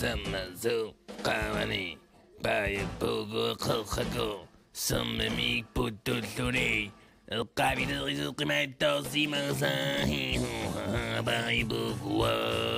Samazo, Kawani, Baya Bogo, Kohago, Samami Pututuri, El Capital is Ultimate Dosima Sahi, Baya Bogo.